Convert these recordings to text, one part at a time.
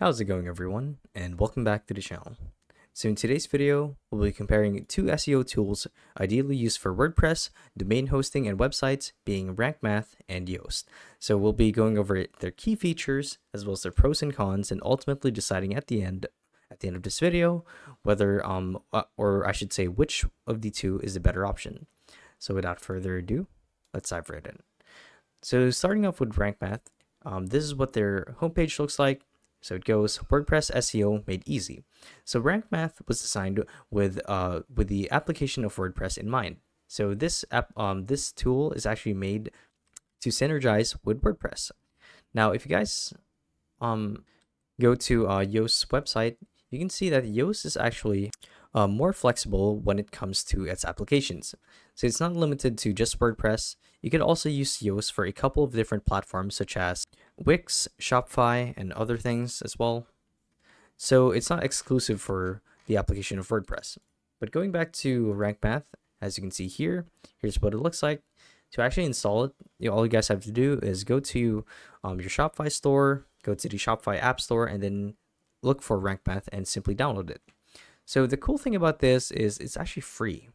How's it going everyone and welcome back to the channel. So in today's video, we'll be comparing two SEO tools ideally used for WordPress, domain hosting and websites being Rank Math and Yoast. So we'll be going over their key features as well as their pros and cons and ultimately deciding at the end at the end of this video whether um uh, or I should say which of the two is the better option. So without further ado, let's dive right in. So starting off with Rank Math, um, this is what their homepage looks like. So it goes WordPress SEO made easy. So Rank Math was designed with uh, with the application of WordPress in mind. So this app um, this tool is actually made to synergize with WordPress. Now, if you guys um go to uh, Yoast's website, you can see that Yoast is actually uh, more flexible when it comes to its applications. So it's not limited to just WordPress. You can also use Yoast for a couple of different platforms such as Wix, Shopify, and other things as well. So it's not exclusive for the application of WordPress. But going back to Rank Math, as you can see here, here's what it looks like. To actually install it, you know, all you guys have to do is go to um, your Shopify store, go to the Shopify App Store, and then look for Rank Math and simply download it. So the cool thing about this is it's actually free.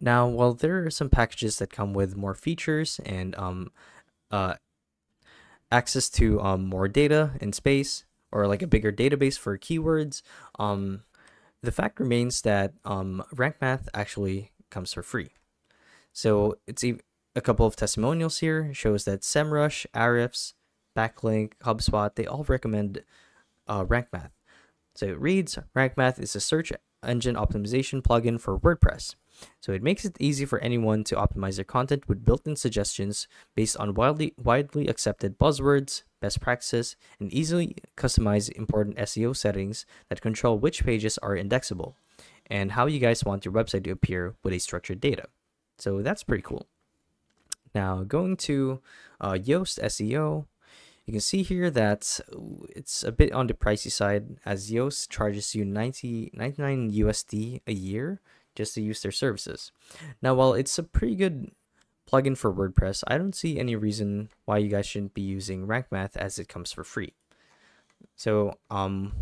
Now, while there are some packages that come with more features and um, uh, access to um, more data and space, or like a bigger database for keywords, um, the fact remains that um, Rank Math actually comes for free. So it's a, a couple of testimonials here shows that SEMrush, Ahrefs, Backlink, HubSpot, they all recommend uh, Rank Math. So it reads Rank Math is a search engine optimization plugin for WordPress. So it makes it easy for anyone to optimize their content with built-in suggestions based on widely widely accepted buzzwords, best practices, and easily customize important SEO settings that control which pages are indexable and how you guys want your website to appear with a structured data. So that's pretty cool. Now going to uh, Yoast SEO, you can see here that it's a bit on the pricey side as Yoast charges you 90, 99 USD a year just to use their services. Now, while it's a pretty good plugin for WordPress, I don't see any reason why you guys shouldn't be using Rank Math as it comes for free. So, um,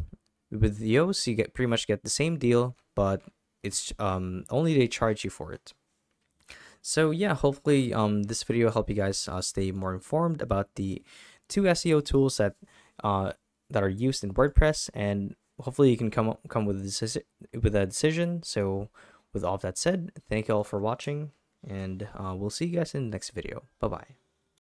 with Yoast, you get pretty much get the same deal, but it's um only they charge you for it. So yeah, hopefully um this video help you guys uh, stay more informed about the two SEO tools that uh, that are used in WordPress, and hopefully you can come up, come with a decision. With a decision. So, with all of that said, thank you all for watching, and uh, we'll see you guys in the next video. Bye bye.